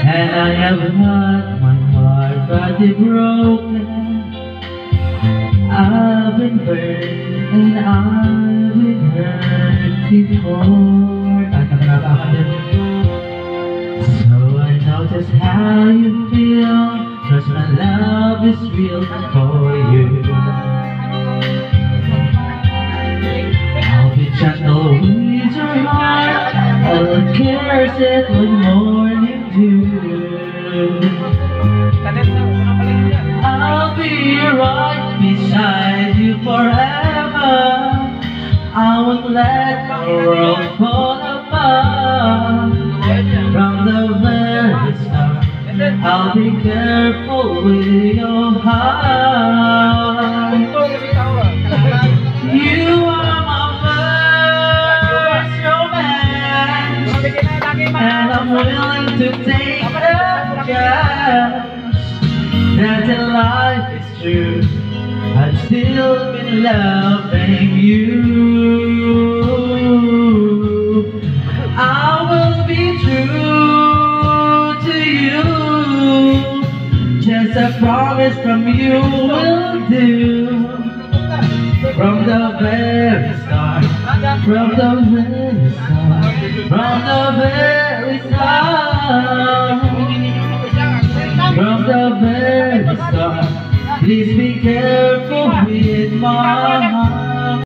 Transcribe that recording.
and I have had my heart badly broken. I've been burned and I've been hurt before. So I know just how you feel Cause my love is real for you I'll be gentle with your heart I'll caress it morning dew I'll be right beside you forever. I won't let the world fall apart. From the very start I'll be careful with your heart I'm willing to take a chance. That in life is true. I've still been loving you. I will be true to you. Just a promise from you will do. From the very start. From the very start. From the very Please be careful with my heart